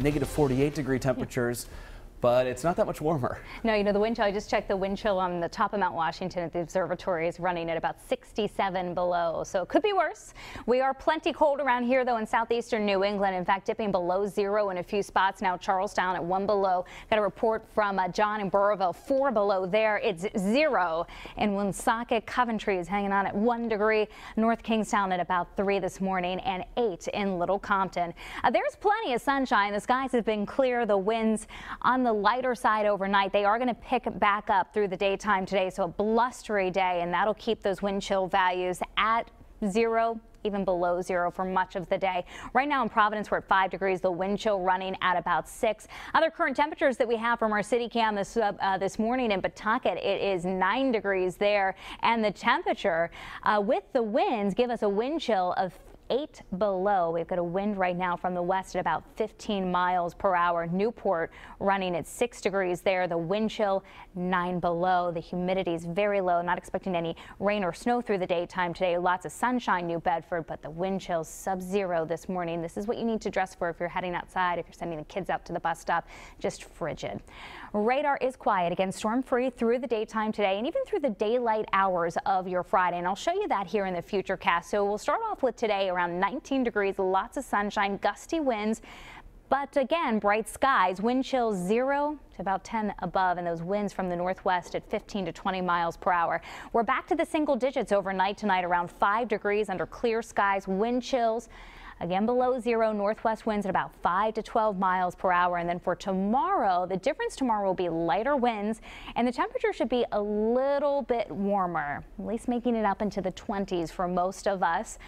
negative 48 degree temperatures but it's not that much warmer. No, you know, the wind chill, I just checked the wind chill on the top of Mount Washington at the observatory is running at about 67 below, so it could be worse. We are plenty cold around here, though, in southeastern New England. In fact, dipping below zero in a few spots. Now, Charlestown at one below. Got a report from uh, John in Burrillville, four below there. It's zero in Woonsocket. Coventry is hanging on at one degree. North Kingstown at about three this morning and eight in Little Compton. Uh, there's plenty of sunshine. The skies have been clear. The winds on the the lighter side overnight. They are going to pick back up through the daytime today, so a blustery day, and that'll keep those wind chill values at zero even below zero for much of the day. Right now in Providence, we're at five degrees, the wind chill running at about six. Other current temperatures that we have from our city cam this, uh, uh, this morning in Pawtucket, it is nine degrees there. And the temperature uh, with the winds give us a wind chill of 8 below. We've got a wind right now from the west at about 15 miles per hour. Newport running at 6 degrees there. The wind chill 9 below. The humidity is very low. Not expecting any rain or snow through the daytime today. Lots of sunshine, New Bedford, but the wind chill sub-zero this morning. This is what you need to dress for if you're heading outside, if you're sending the kids out to the bus stop. Just frigid. Radar is quiet again, storm free through the daytime today and even through the daylight hours of your Friday. And I'll show you that here in the future cast. So we'll start off with today around around 19 degrees, lots of sunshine, gusty winds. But again, bright skies, wind chills zero to about 10 above, and those winds from the northwest at 15 to 20 miles per hour. We're back to the single digits overnight tonight, around 5 degrees under clear skies, wind chills. Again, below zero, northwest winds at about 5 to 12 miles per hour. And then for tomorrow, the difference tomorrow will be lighter winds and the temperature should be a little bit warmer, at least making it up into the 20s for most of us.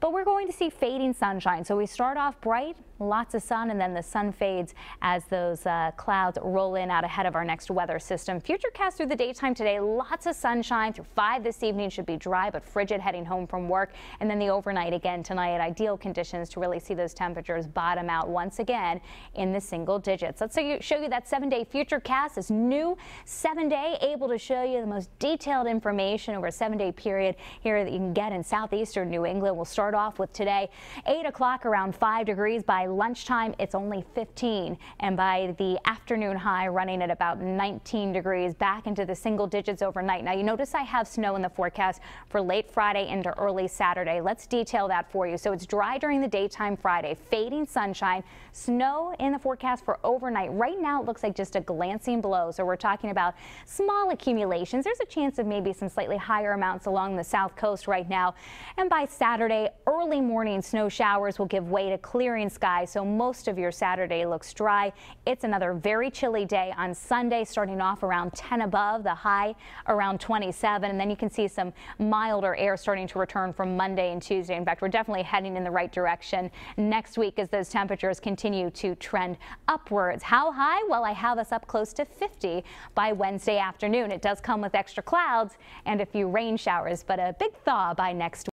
But we're going to see fading sunshine. So we start off bright, lots of sun, and then the sun fades as those uh, clouds roll in out ahead of our next weather system. Futurecast through the daytime today, lots of sunshine through 5 this evening. Should be dry but frigid heading home from work. And then the overnight again tonight, ideal conditions conditions to really see those temperatures bottom out once again in the single digits. Let's show you that seven day futurecast. This new seven day able to show you the most detailed information over a seven day period here that you can get in southeastern New England. We'll start off with today, 8 o'clock around 5 degrees. By lunchtime, it's only 15. And by the afternoon high, running at about 19 degrees back into the single digits overnight. Now, you notice I have snow in the forecast for late Friday into early Saturday. Let's detail that for you. So it's dry during the daytime Friday. Fading sunshine, snow in the forecast for overnight. Right now it looks like just a glancing blow. So we're talking about small accumulations. There's a chance of maybe some slightly higher amounts along the south coast right now. And by Saturday, early morning snow showers will give way to clearing skies. So most of your Saturday looks dry. It's another very chilly day on Sunday, starting off around 10 above, the high around 27. And then you can see some milder air starting to return from Monday and Tuesday. In fact, we're definitely heading in the right direction direction next week as those temperatures continue to trend upwards. How high? Well, I have us up close to 50 by Wednesday afternoon. It does come with extra clouds and a few rain showers, but a big thaw by next week.